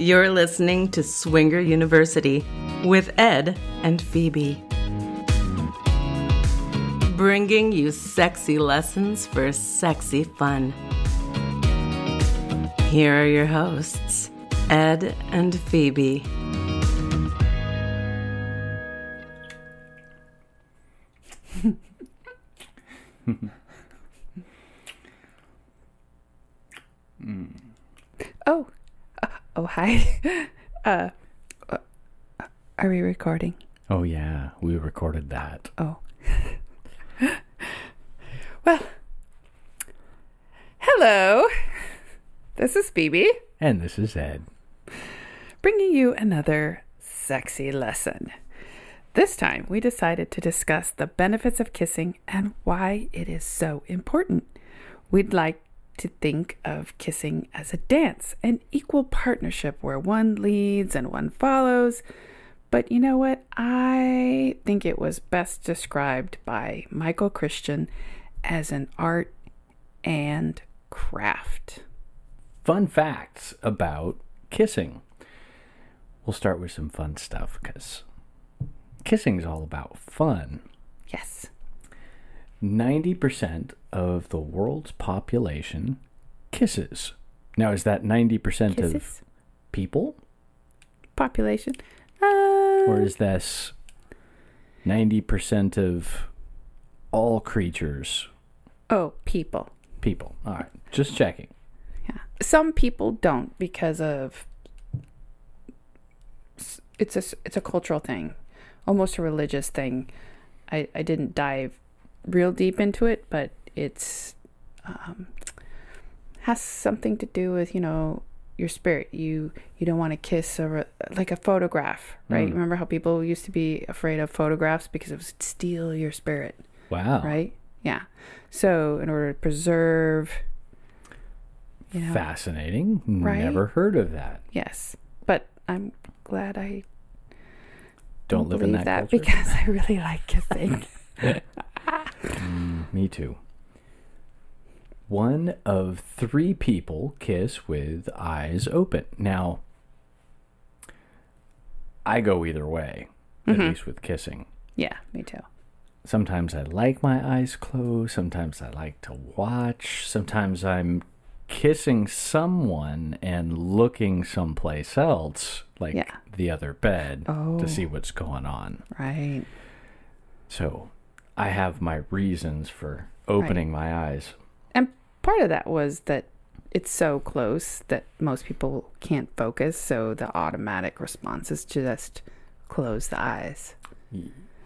You're listening to Swinger University with Ed and Phoebe. Bringing you sexy lessons for sexy fun. Here are your hosts, Ed and Phoebe. Oh, uh, oh, hi. Uh, uh, are we recording? Oh yeah, we recorded that. Oh. well, hello. This is Phoebe And this is Ed. bringing you another sexy lesson. This time, we decided to discuss the benefits of kissing and why it is so important. We'd like to think of kissing as a dance, an equal partnership where one leads and one follows. But you know what? I think it was best described by Michael Christian as an art and craft. Fun facts about kissing. We'll start with some fun stuff because kissing is all about fun. Yes. 90% of the world's population kisses. Now, is that 90% of people? Population? Uh, Or is this 90% of all creatures? oh, people. People. All right. Just checking. Yeah. Some people don't because of it's a it's a cultural thing, almost a religious thing. I I didn't dive real deep into it, but it's um, has something to do with you know your spirit. You you don't want to kiss a like a photograph, right? Mm. Remember how people used to be afraid of photographs because it would steal your spirit Wow. right? Yeah. So in order to preserve, you know, Fascinating. Right? Never heard of that. yes. But I'm glad I Don't live in that, that, culture. because I really like kissing. Me too. One of three people kiss with eyes open. Now, I go either way, at Mhm. least with kissing. yeah, me too. Sometimes I like my eyes closed. Sometimes I like to watch. Sometimes I'm kissing someone and looking someplace else, like Yeah. the other bed, Oh. to see what's going on. Right. So I have my reasons for opening my eyes. And part of that was that it's so close that most people can't focus, so the automatic response is to just close the eyes.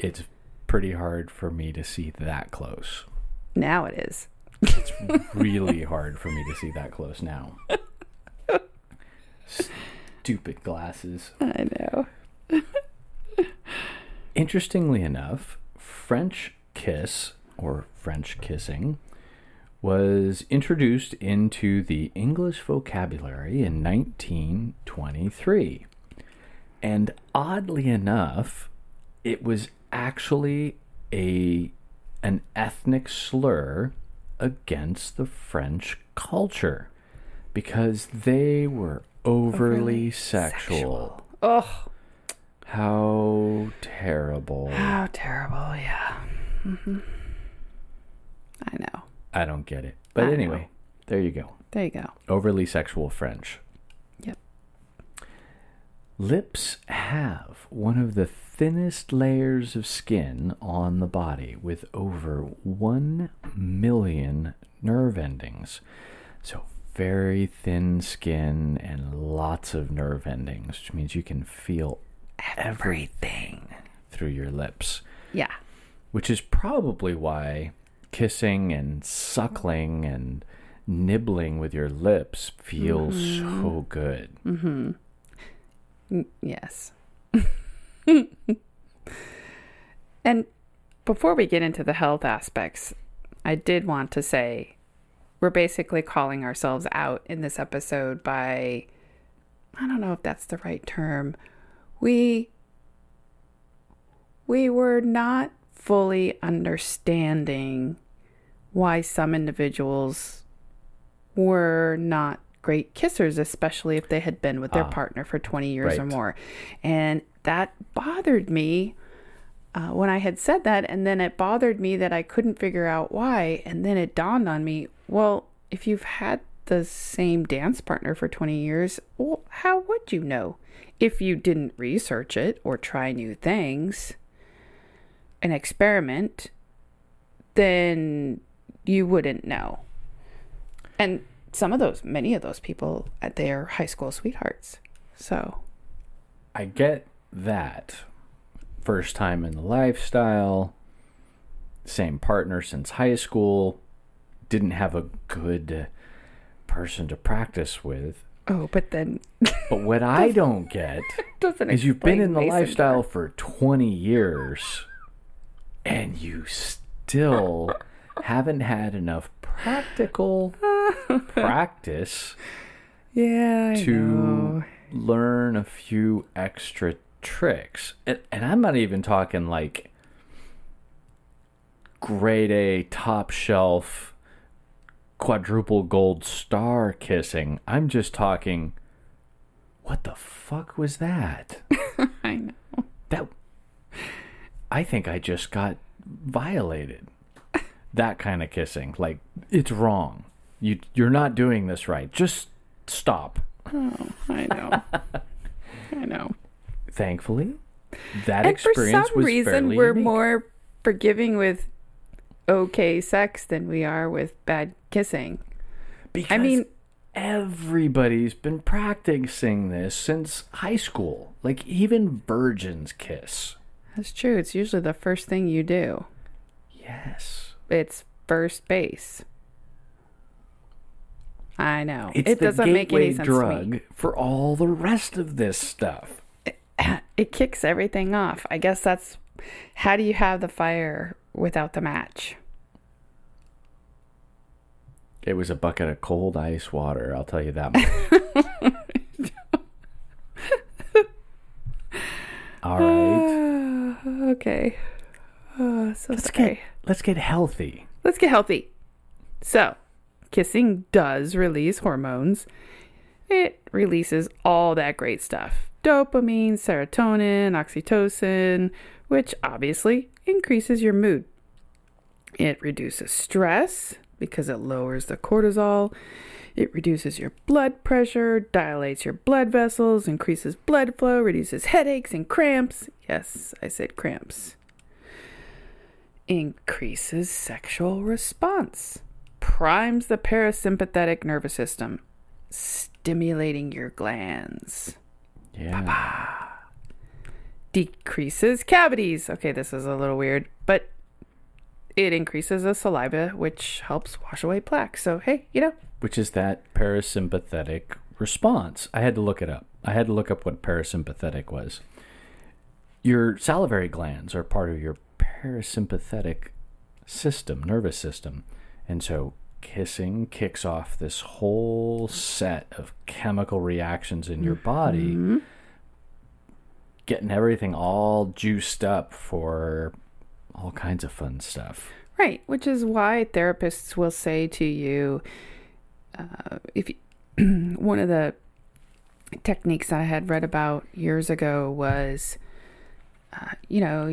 It's pretty hard for me to see that close. Now it is. It's really hard for me to see that close now. Stupid glasses. I know. Interestingly enough, French kiss or French kissing was introduced into the English vocabulary in 1923. And oddly enough, it was actually a an ethnic slur against the French culture because they were overly, Overly sexual. Oh, How terrible. how terrible. Yeah. Hmm I know. I don't get it. But I anyway, know. there you go. There you go. Overly sexual French. Yep. Lips have one of the thinnest layers of skin on the body with over 1 million nerve endings. So, very thin skin and lots of nerve endings, which means you can feel everything through your lips. Yeah. Which is probably why kissing and suckling and nibbling with your lips feels so good. Mm-hmm. Mm, Yes. and before we get into the health aspects, I did want to say we're basically calling ourselves out in this episode by I don't know if that's the right term. We we were not fully understanding why some individuals were not great kissers, especially if they had been with their Ah, partner for 20 years or more. And that bothered me uh, when I had said that. And then it bothered me that I couldn't figure out why. And then it dawned on me well, if you've had the same dance partner for 20 years, well, how would you know if you didn't research it or try new things? An experiment, then you wouldn't know. And some of those, many of those people, uh, they're high school sweethearts. So, I get that. First time in the lifestyle, same partner since high school, didn't have a good person to practice with. oh, but then But what I don't get is you've been in the mason lifestyle for 20 years and you still haven't had enough practical practice Yeah, I to know. learn a few extra tricks. And, and I'm not even talking like grade A, top shelf, quadruple gold star kissing. I'm just talking, what the fuck was that? I know. That. I think I just got violated. That kind of kissing. Like, it's wrong. You, you're not doing this right. Just stop. Oh, I know. I know. thankfully that and for experience some was reason, we're unique. more forgiving with okay sex than we are with bad kissing. because I mean- everybody's been practicing this since high school like even virgins kiss That's true. It's usually the first thing you do. yes It's first base. I know. it's it doesn't make any sense to me. drug for all the rest of this stuff It kicks everything off. I guess that's how do you have the fire without the match? it was a bucket of cold ice water i'll tell you that much all right okay. Oh, so let's sorry. get let's get healthy Let's get healthy. So, kissing does release hormones. It releases all that great stuff dopamine, serotonin, oxytocin, which obviously increases your mood. It reduces stress because it lowers the cortisol. It reduces your blood pressure, dilates your blood vessels, increases blood flow, reduces headaches and cramps. Yes, I said cramps increases sexual response, primes the parasympathetic nervous system, stimulating your glands, yeah decreases cavities. Okay, this is a little weird, but it increases the saliva, which helps wash away plaque. So, hey, you know, which is that parasympathetic response. I had to look it up. I had to look up what parasympathetic was. Your salivary glands are part of your parasympathetic system, nervous system. And so kissing kicks off this whole set of chemical reactions in your body, getting everything all juiced up for all kinds of fun stuff. Right, which is why therapists will say to you, uh, if you, one of the techniques I had read about years ago was, uh, you know,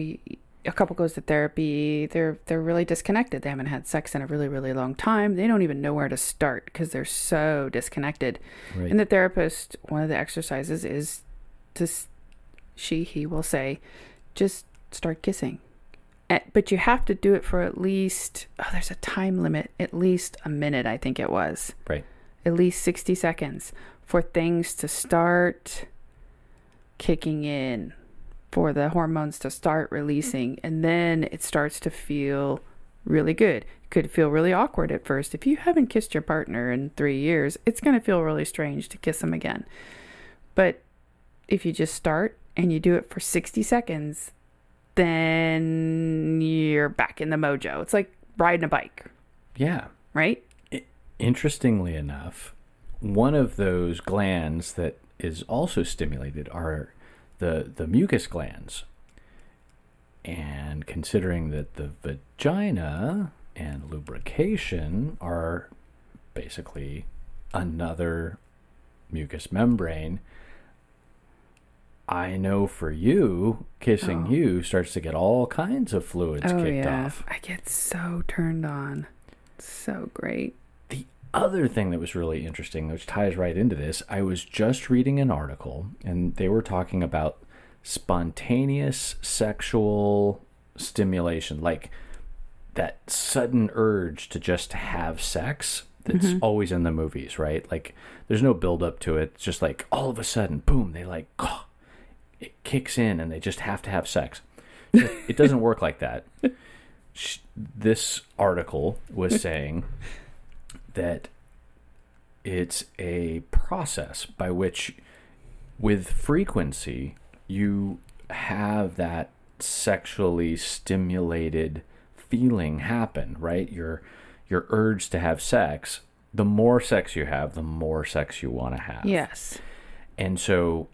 a couple goes to therapy, they're they're really disconnected. They haven't had sex in a really really long time. They don't even know where to start because they're so disconnected. Right. And the therapist, one of the exercises is to, she, he will say, just start kissing. But you have to do it for at least, oh, there's a time limit, at least a minute, I think it was. right. At least 60 seconds for things to start kicking in, for the hormones to start releasing. And then it starts to feel really good. It could feel really awkward at first. If you haven't kissed your partner in three years, it's going to feel really strange to kiss them again. But if you just start and you do it for 60 seconds, then you're back in the mojo. It's like riding a bike, Yeah. right? Interestingly enough, one of those glands that is also stimulated are the the mucus glands. And considering that the vagina and lubrication are basically another mucous membrane. I know for you, kissing Oh. you starts to get all kinds of fluids oh kicked yeah, off. I get so turned on. So great. The other thing that was really interesting, which ties right into this, I was just reading an article and they were talking about spontaneous sexual stimulation, like that sudden urge to just have sex that's mm-hmm. always in the movies, right? Like there's no build up to it. It's just like all of a sudden, boom, they like it kicks in and they just have to have sex. It doesn't work like that. This article was saying that it's a process by which, with frequency, you have that sexually stimulated feeling happen, right? Your your urge to have sex. The more sex you have, the more sex you want to have. Yes. And so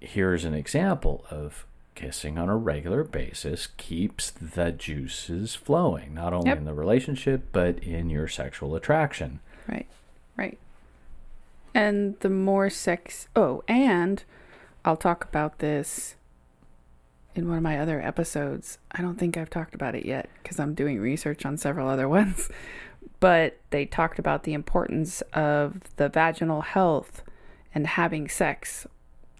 here's an example of kissing on a regular basis keeps the juices flowing, not only Yep. in the relationship, but in your sexual attraction. Right. Right. And the more sex. Oh, and I'll talk about this in one of my other episodes. I don't think I've talked about it yet because I'm doing research on several other ones. But they talked about the importance of the vaginal health and having sex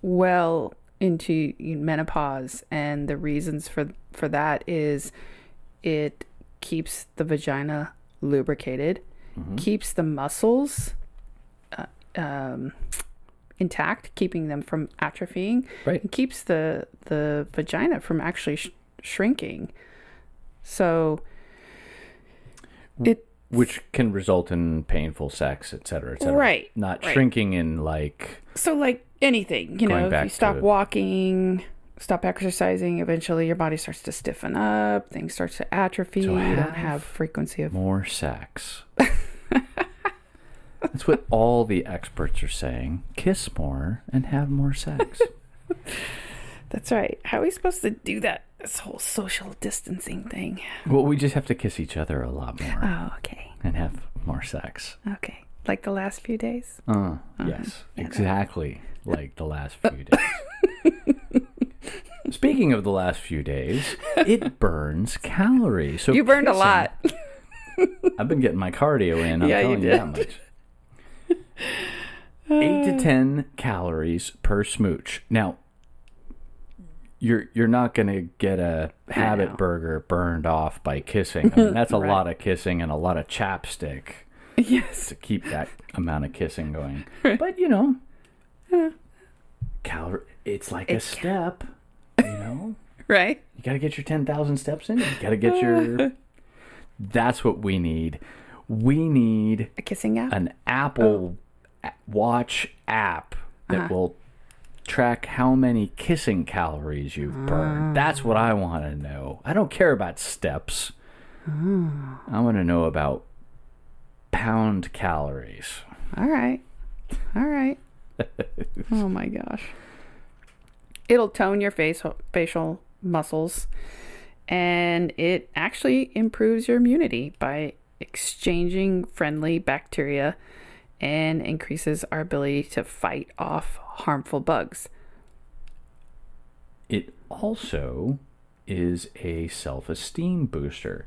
well into menopause and the reasons for for that is it keeps the vagina lubricated keeps the muscles uh, um, intact, keeping them from atrophying, Right. and keeps the the vagina from actually sh- shrinking. So it Which can result in painful sex, et cetera, et cetera. Right, Not right. shrinking in like so like anything, you know, if you stop to- walking, stop exercising, eventually your body starts to stiffen up, things start to atrophy. So you don't have have frequency of more sex. That's what all the experts are saying. Kiss more and have more sex. That's right. How are we supposed to do that? This whole social distancing thing. well, we just have to kiss each other a lot more Oh, okay. and have more sex. Okay. Like the last few days? Uh, huh. yes, Yeah, that- exactly like the last few days. Speaking of the last few days, it burns calories. So you burned a lot. I've been getting my cardio in. I'm Yeah, you telling you, that did. much. Eight to ten calories per smooch. Now, you're you're not gonna get a habit burger burned off by kissing. I mean, that's a Right. lot of kissing and a lot of chapstick yes. to keep that amount of kissing going. But you know, calorie. It's like a It- step. You know, Right? you got to get your ten thousand steps in. You got to get your. That's what we need. We need A kissing app? an Apple a- Watch app that Uh-huh. will track how many kissing calories you've burned. That's what I want to know. I don't care about steps. I want to know about pound calories. All right. All right. oh my gosh. It'll tone your face facial muscles and it actually improves your immunity by exchanging friendly bacteria and increases our ability to fight off harmful bugs. It also is a self-esteem booster.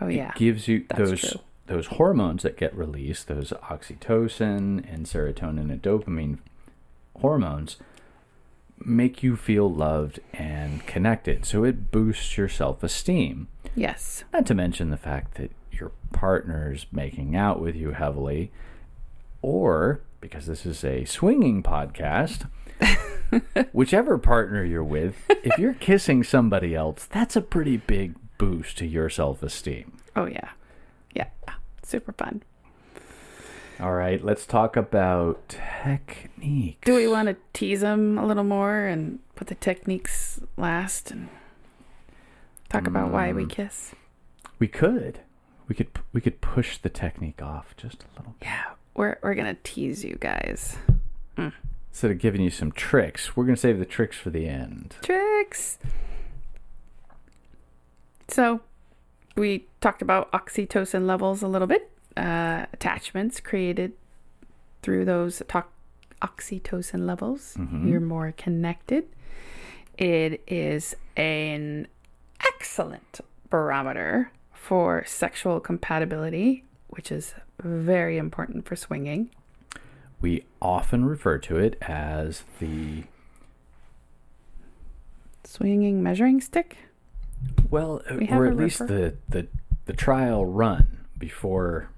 Oh yeah. It gives you that's those true. Those hormones that get released, those oxytocin and serotonin and dopamine hormones make you feel loved and connected. So it boosts your self-esteem. Yes. Not to mention the fact that your partner's making out with you heavily or because this is a swinging podcast, whichever partner you're with, if you're kissing somebody else, that's a pretty big boost to your self-esteem. Oh yeah. Yeah. Super fun. All right, let's talk about techniques. Do we want to tease them a little more and put the techniques last and talk about why we mm. kiss? We could. We could we could push the technique off just a little bit. Yeah, we're we're gonna tease you guys. Mm. Instead of giving you some tricks, we're going to save the tricks for the end. Tricks. So, we talked about oxytocin levels a little bit. Uh, attachments created through those to- oxytocin levels. Mhm. You're more connected. It is an excellent barometer for sexual compatibility, which is very important for swinging. We often refer to it as the Swinging measuring stick? Well, We or at least the, the the trial run before,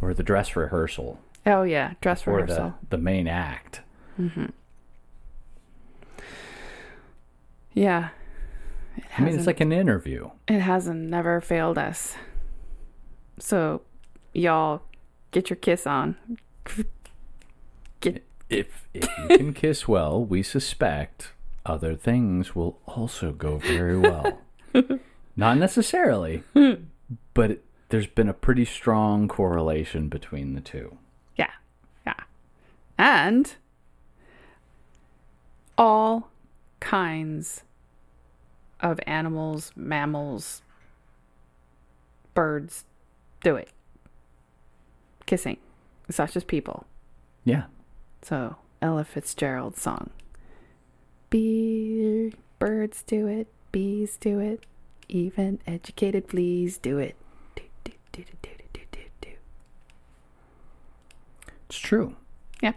or the dress rehearsal Oh, yeah, dress for the rehearsal. the main act. Mm-hmm. Yeah. It I mean, it's like an interview. It hasn't never failed us. So, y'all, get your kiss on. Get If if you can kiss well, we suspect other things will also go very well. Not necessarily, but it, there's been a pretty strong correlation between the two. Yeah, yeah. And all kinds of animals, mammals, birds do it. Kissing. It's not just people. Yeah. So, Ella Fitzgerald's song. Bee, birds do it, bees do it, even educated fleas do it. Do, do, do, do, do, do, do, do. It's true. Yeah,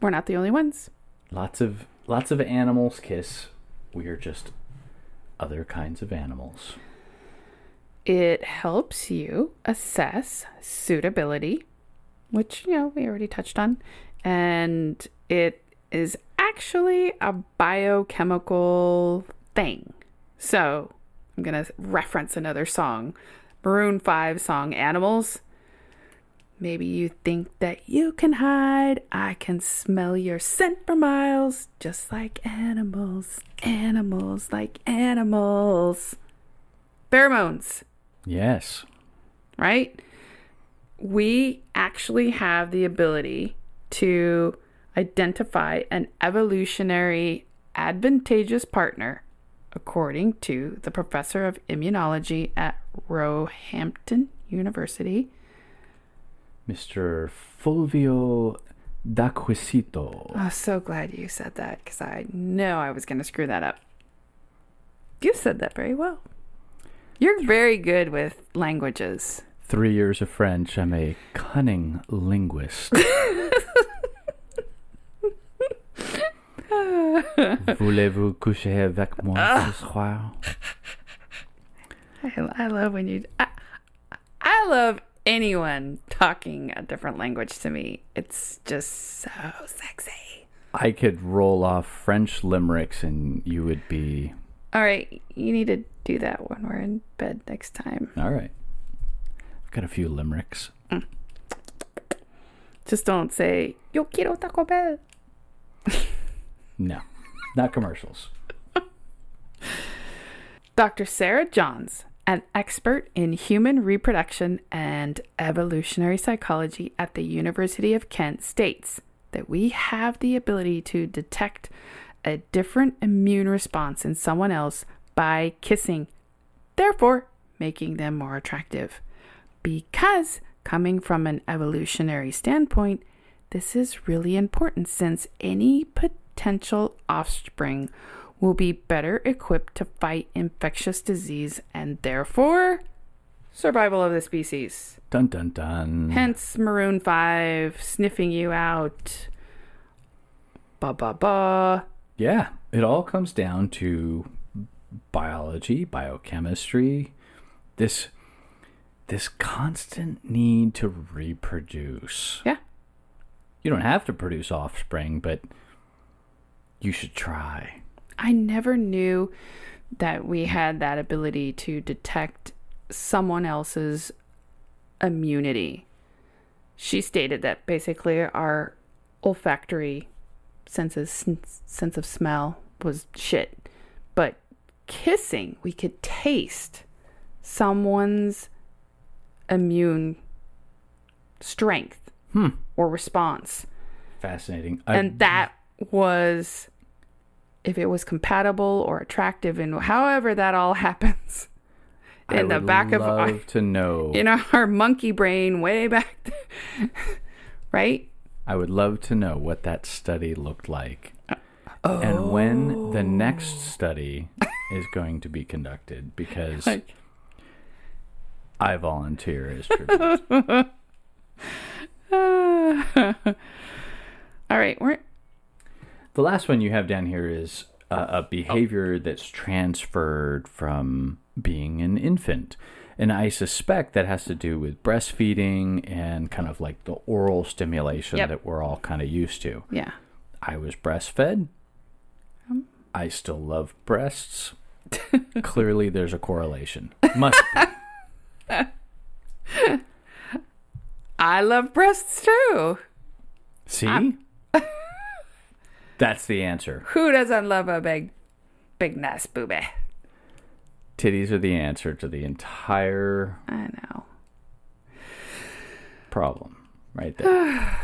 we're not the only ones. Lots of lots of animals kiss. We are just other kinds of animals. It helps you assess suitability, which, you know, we already touched on. And it is actually a biochemical thing. So I'm going to reference another song Maroon 5 song Animals. Maybe you think that you can hide. I can smell your scent for miles, just like animals. Animals like animals. Pheromones Yes. right? We actually have the ability to identify an evolutionary advantageous partner, according to the professor of immunology at Roehampton University. Mr. Fulvio D'Acquisto. I'm oh, so glad you said that because I know I was going to screw that up. You said that very well. You're very good with languages. Three years of French. I'm a cunning linguist. Voulez-vous coucher avec moi ah. ce soir? I, I love when you. I, I love anyone talking a different language to me. It's just so sexy. I could roll off French limericks and you would be. All right, you need to do that when we're in bed next time. All right. I've got a few limericks. Mm. Just don't say "Yo quiero Taco Bell." No, not commercials. Dr. Sarah Johns, an expert in human reproduction and evolutionary psychology at the University of Kent, states that we have the ability to detect a different immune response in someone else by kissing, therefore making them more attractive. Because, coming from an evolutionary standpoint, this is really important since any potential offspring will be better equipped to fight infectious disease and therefore survival of the species. Dun dun dun. Hence Maroon 5 sniffing you out. Ba ba ba. Yeah, it all comes down to biology, biochemistry, this this constant need to reproduce. Yeah. You don't have to produce offspring, but you should try. I never knew that we had that ability to detect someone else's immunity. She stated that basically our olfactory senses sense of smell was shit. But kissing, we could taste someone's immune strength Hmm. or response Fascinating. I- and that was if it was compatible or attractive and however that all happens I in the would back of our, to know. in our monkey brain way back right? I would love to know what that study looked like. And when the next oh. study is going to be conducted because Like, I volunteer as tribute. all right, we're The last one you have down here is uh, a behavior that's transferred from being an infant. And I suspect that has to do with breastfeeding and kind of like the oral stimulation Yep. that we're all kind of used to. yeah. I was breastfed. I still love breasts. Clearly, there's a correlation. Must be. I love breasts too. See? That's the answer. Who doesn't love a big, big nice booby? Titties are the answer to the entire I know. problem, right there.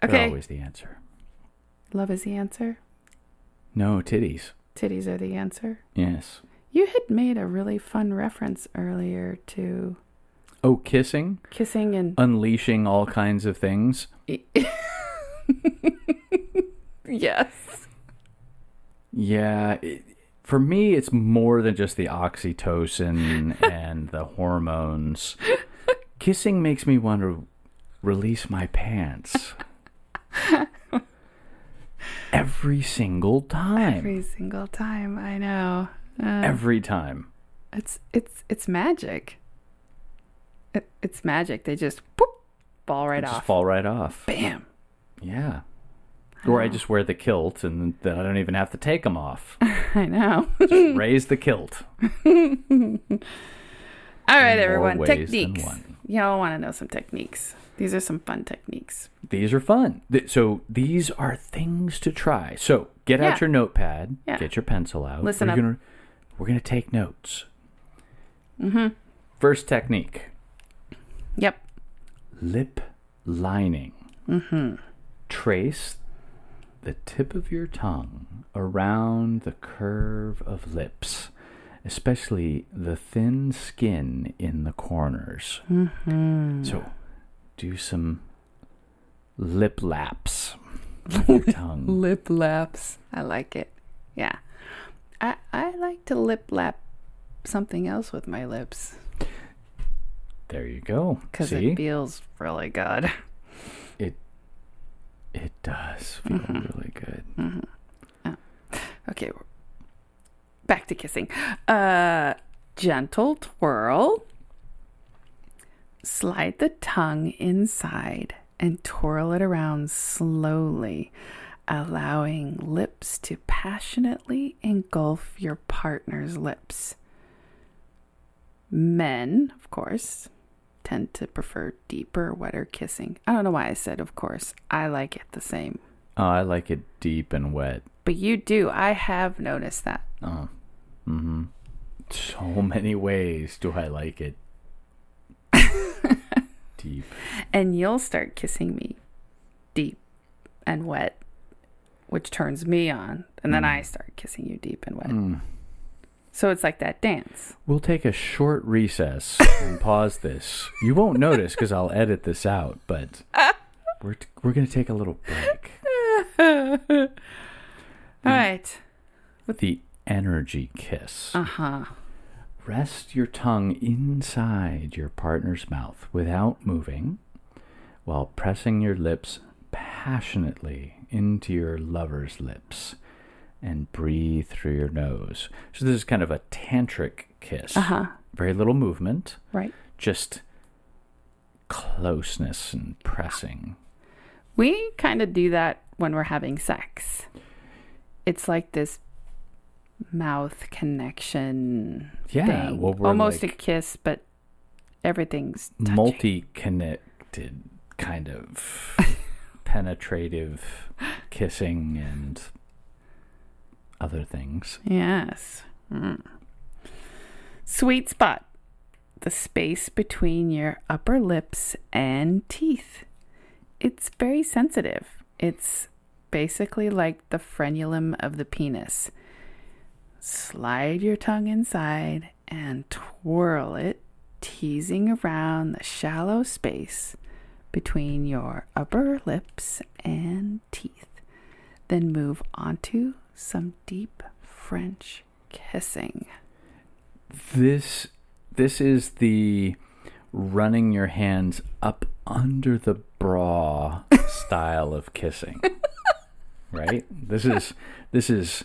They're Okay, always the answer. love is the answer. No, titties. Titties are the answer. Yes. You had made a really fun reference earlier to Oh, kissing? kissing and Unleashing all kinds of things? yes. Yeah. It, for me, it's more than just the oxytocin and the hormones. Kissing makes me want to release my pants. Every single time. Every single time, I know. Uh, Every time. it's it's it's magic. It, it's magic. They just poop, fall right Just off. fall right off. Bam. Yeah. Or I just wear the kilt and then I don't even have to take them off. I know. Just raise the kilt. All right, everyone. Techniques. Y'all want to know some techniques? These are some fun techniques. These are fun. So these are things to try. So get Yeah. out your notepad, Yeah. get your pencil out. Listen we're up. Gonna, we're gonna take notes. Mm-hmm. First technique: Yep. lip lining. Mm-hmm. Trace the tip of your tongue around the curve of lips, especially the thin skin in the corners. Mm-hmm. So, do some lip laps with your tongue. Lip laps. I like it. Yeah. I I like to lip lap something else with my lips There you go. because it feels really good. it does feel really good. Okay. we're- Back to kissing. Uh gentle twirl. Slide the tongue inside and twirl it around slowly, allowing lips to passionately engulf your partner's lips. Men, of course, tend to prefer deeper, wetter kissing. I don't know why I said of course. I like it the same. Oh, I like it deep and wet. But you do. I have noticed that. Oh, mm-hmm. So many ways do I like it. deep. And you'll start kissing me deep and wet, which turns me on. And then I start kissing you deep and wet. Mm. So it's like that dance. We'll take a short recess and pause this. You won't notice because I'll edit this out, but we're t- we're gonna take a little break. All right. With the energy kiss. Uh huh. Rest your tongue inside your partner's mouth without moving, while pressing your lips passionately into your lover's lips, and breathe through your nose. So this is kind of a tantric kiss. Uh huh. Very little movement. Right. just closeness and pressing. We kind of do that when we're having sex. It's like this mouth connection Yeah, thing. well, we're almost like a kiss, but everything's multi-connected kind of penetrative kissing and other things. Yes. Mm. Sweet spot. The space between your upper lips and teeth. It's very sensitive. It's basically like the frenulum of the penis. Slide your tongue inside and twirl it, teasing around the shallow space between your upper lips and teeth. Then move onto some deep French kissing. This this is the running your hands up under the bra style of kissing. right? This is this is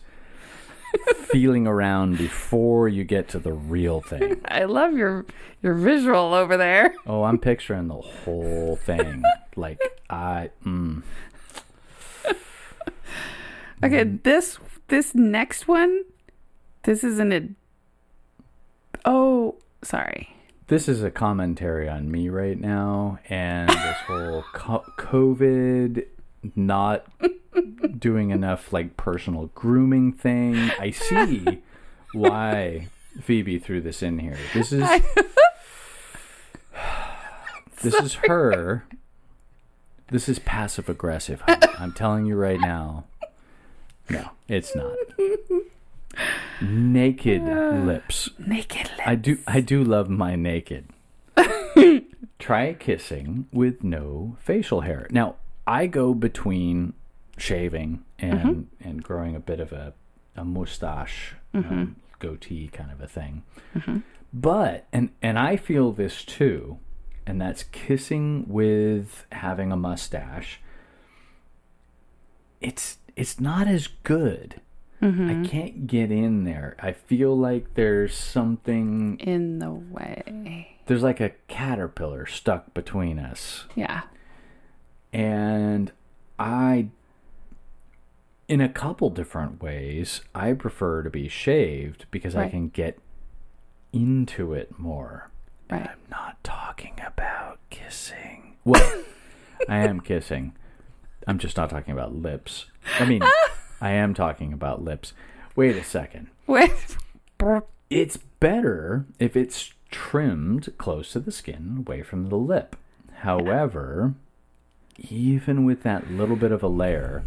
feeling around before you get to the real thing. I love your your visual over there. Oh, I'm picturing the whole thing. Like I mm, Okay, this this next one, this isn't a. Oh, sorry. this is a commentary on me right now and this whole co- COVID not doing enough like personal grooming thing. I see why Phoebe threw this in here. This is this is her. This is passive aggressive. I'm, I'm telling you right now. No, it's not. Naked uh, lips. Naked lips. I do I do love my naked. Try kissing with no facial hair. Now, I go between shaving and mm-hmm. and growing a bit of a a mustache, um, mm-hmm. goatee kind of a thing. Mm-hmm. But and and I feel this too, and that's kissing with having a mustache. It's it's not as good. I mm-hmm. can't get in there. I feel like there's something in the way. there's like a caterpillar stuck between us. Yeah. And I in a couple different ways, I prefer to be shaved because I can get into it more. Right. I'm not talking about kissing. Well, I am kissing. I'm just not talking about lips. I mean, I am talking about lips. Wait a second. With It's better if it's trimmed close to the skin, away from the lip. However, even with that little bit of a layer,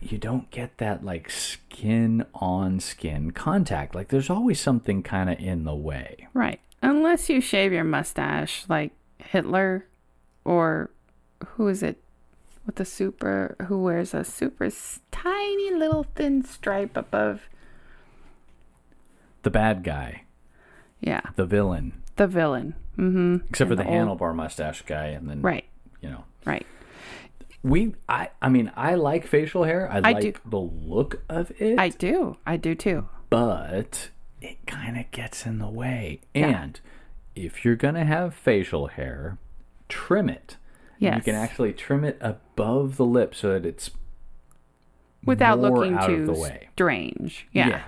you don't get that like skin on skin contact. Like there's always something kind of in the way. right. Unless you shave your mustache like Hitler or who is it with the super who wears a super tiny little thin stripe above. The bad guy, Yeah, the villain, the villain. Mhm. except for And the, old- handlebar mustache guy, and then Right. you know. Right. We, I, I mean, I like facial hair. I, I like do. the look of it. I do. I do too. but it kind of gets in the way. Yeah. And if you're going to have facial hair, trim it. And You can actually trim it above the lip so that it's Without looking too of the way. strange. Yeah. Yeah.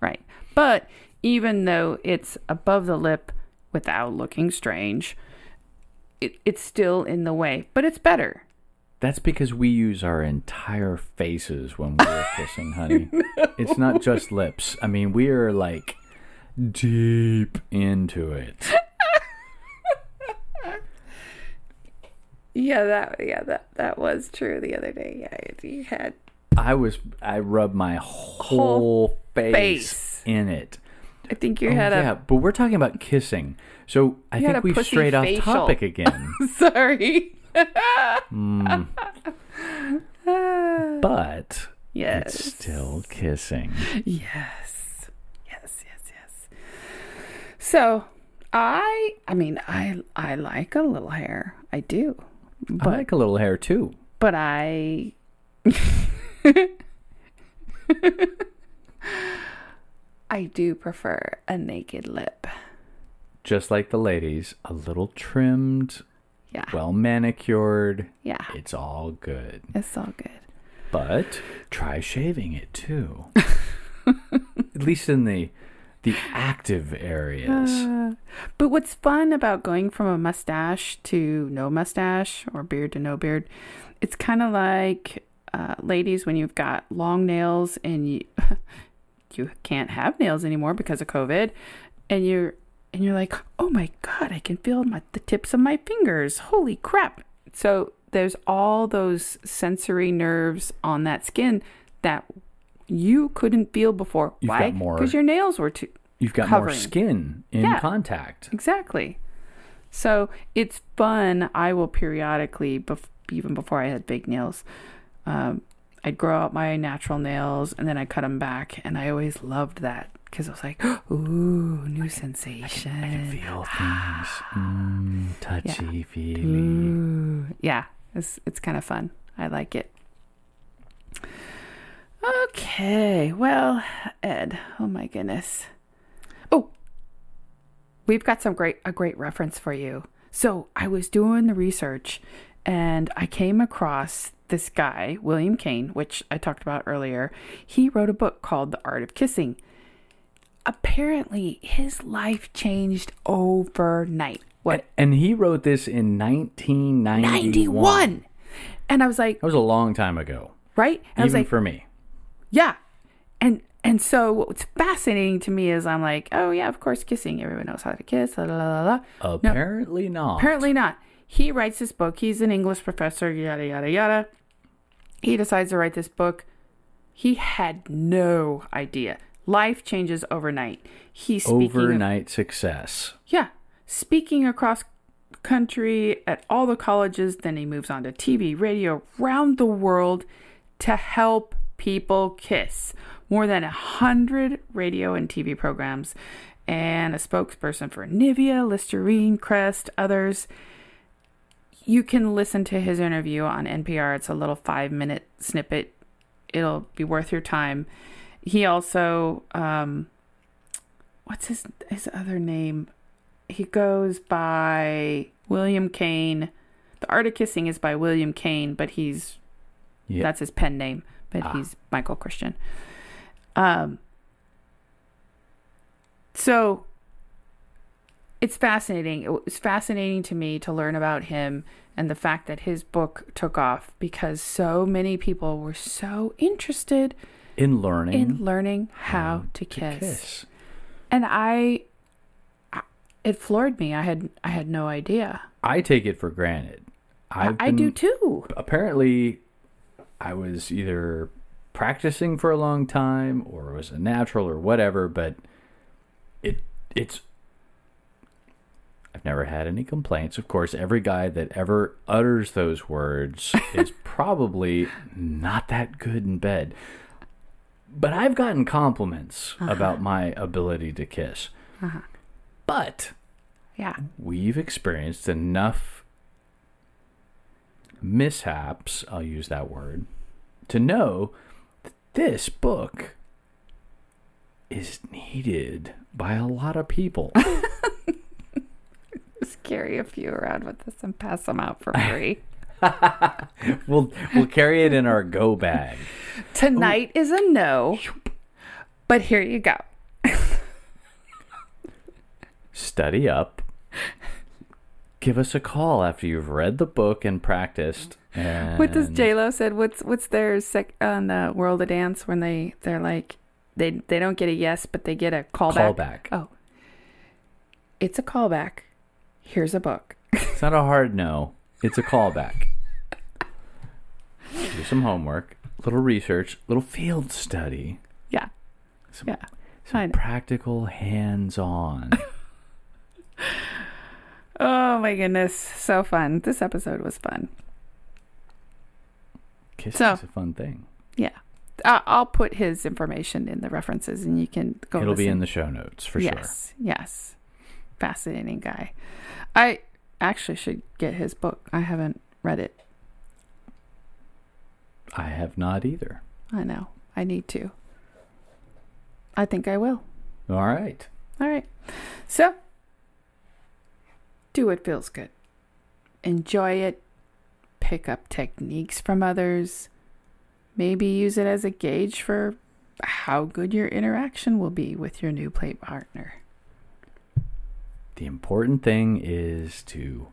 Right. But even though it's above the lip without looking strange, it, it's still in the way. But it's better. That's because we use our entire faces when we're kissing, honey. It's not just lips. I mean, we are like deep into it. Yeah, that yeah, that that was true the other day. Yeah, you had I was I rubbed my whole face, face. in it. I think you Oh, had yeah, but we're talking about kissing. So I think we've strayed off topic again. a sorry. Hmm. but Yes. it's still kissing. Yes. Yes, yes, yes. So, I I mean, I I like a little hair. I do. But I like a little hair too. but I I do prefer a naked lip. Just like the ladies, a little trimmed, Yeah. well manicured. yeah. It's all good. It's all good. But try shaving it too. At least in the the active areas. Uh, but what's fun about going from a mustache to no mustache or beard to no beard, it's kind of like uh, ladies when you've got long nails and you you can't have nails anymore because of COVID, and you're and you're like, oh my god, I can feel my the tips of my fingers. Holy crap! So there's all those sensory nerves on that skin that you couldn't feel before. You've Why? Because your nails were too You've got more skin in Yeah. contact. Exactly. So it's fun. I will periodically, bef- even before I had fake nails, um, I'd grow out my natural nails and then I cut them back. And I always loved that because I was like, ooh, new sensation. I can feel things. Mm, touchy feely. Ooh. Yeah, it's, it's kind of fun. I like it. Okay, well, Ed, oh my goodness. Oh, we've got some great a great reference for you. So I was doing the research and I came across this guy, William Cane, which I talked about earlier. He wrote a book called The Art of Kissing. Apparently, his life changed overnight. What? And he wrote this in 1991. 91. And I was like, That was a long time ago, right? And I was even like, for me. Yeah. And and so what's fascinating to me is I'm like, oh yeah, of course kissing. Everyone knows how to kiss. La, la, la, la. Apparently not. Apparently not. He writes this book. He's an English professor, yada yada yada. He decides to write this book. He had no idea. Life changes overnight. He's speaking of- Overnight success. yeah, speaking across country at all the colleges. Then he moves on to TV, radio, around the world to help people kiss. More than a hundred radio and TV programs, and a spokesperson for Nivea, Listerine, Crest, others. You can listen to his interview on NPR. It's a little five minute snippet. It'll be worth your time. He also, um, what's his his other name? he goes by William Cane. The Art of Kissing is by William Cane, but he's Yeah. that's his pen name, but Ah. he's Michael Christian. Um so it's fascinating. It was fascinating to me to learn about him and the fact that his book took off because so many people were so interested in learning in learning how to kiss. kiss. And I, it floored me. I had I had no idea. I take it for granted. I've I do too. Apparently, I was either practicing for a long time or it was a natural or whatever, but it it's I've never had any complaints. Of course, every guy that ever utters those words is probably not that good in bed. But I've gotten compliments uh-huh. about my ability to kiss. Uh-huh. But Yeah. we've experienced enough mishaps, I'll use that word, to know that this book is needed by a lot of people. Just carry a few around with us and pass them out for free. we'll we'll carry it in our go bag. Tonight is a no. But here you go. Study up. Give us a call after you've read the book and practiced. And What does J Lo said? What's what's their sec on the World of Dance when they they're like they they don't get a yes but they get a callback. call back? Oh, it's a callback. Here's a book. It's not a hard no. It's a callback. Do some homework, little research, little field study, Yeah, some, yeah. some practical hands-on. Oh my goodness, so fun. This episode was fun. Kissing So- is a fun thing. Yeah. I- I'll put his information in the references and you can go It'll be in the show notes for sure. yes, Yes. Fascinating guy. I actually should get his book. I haven't read it. I have not either. I know. I need to. I think I will. All right. All right. So, do what feels good. Enjoy it. Pick up techniques from others. Maybe use it as a gauge for how good your interaction will be with your new play partner. The important thing is to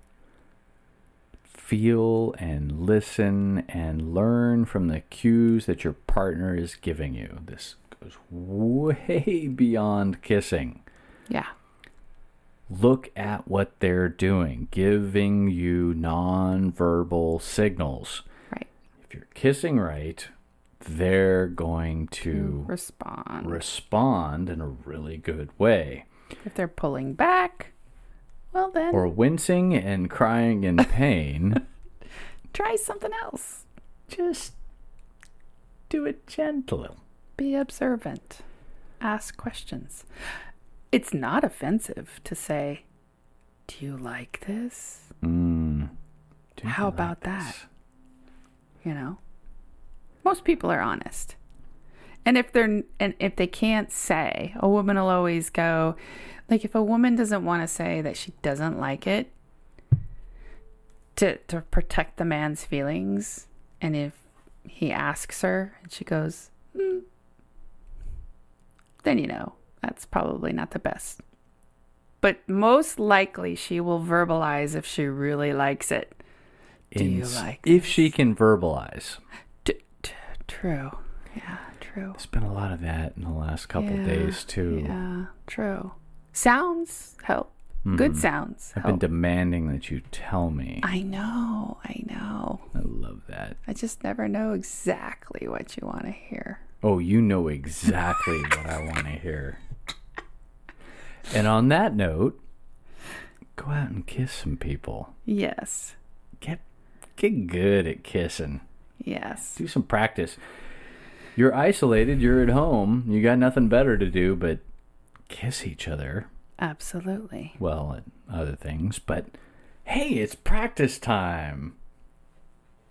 feel and listen and learn from the cues that your partner is giving you. This goes way beyond kissing. Yeah. Look at what they're doing, giving you nonverbal signals. Right. If you're kissing right, they're going to Respond. respond in a really good way. if they're pulling back, Well, then or wincing and crying in pain, try something else. just do it gentle. Be observant. Ask questions. It's not offensive to say, Do you like this? Mm. Do you How like about this? that? You know? Most people are honest. And if they're and if they can't say, a woman will always go like if a woman doesn't want to say that she doesn't like it to to protect the man's feelings and if he asks her and she goes, mm, then you know, that's probably not the best. But most likely she will verbalize if she really likes it. Do you like if she can verbalize. True. Yeah, true. There's been a lot of that in the last couple Yeah, days too. Yeah, true. Sounds help. Good Mhm. sounds I've been demanding that you tell me. I know, I know. I love that. I just never know exactly what you want to hear. Oh, you know exactly what I want to hear. And on that note, go out and kiss some people. Yes, Get get good at kissing. yes. Do some practice. You're isolated, you're at home, you got nothing better to do but kiss each other. Absolutely. Well, and other things, but hey, it's practice time.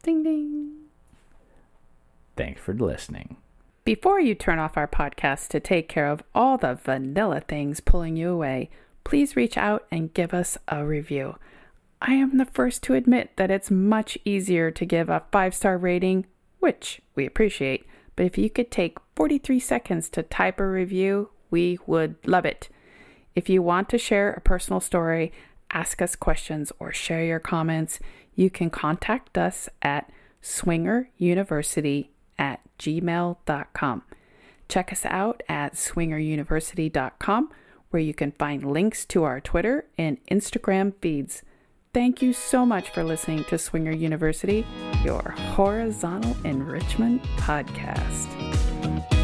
Ding ding. Thanks for listening. Before you turn off our podcast to take care of all the vanilla things pulling you away, please reach out and give us a review. I am the first to admit that it's much easier to give a five star rating, which we appreciate, but if you could take 43 seconds to type a review, we would love it. If you want to share a personal story, ask us questions, or share your comments, you can contact us at swingeruniversity at gmail.com. Check us out at swingeruniversity.com, where you can find links to our Twitter and Instagram feeds. Thank you so much for listening to Swinger University, your horizontal enrichment podcast.